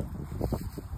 よ。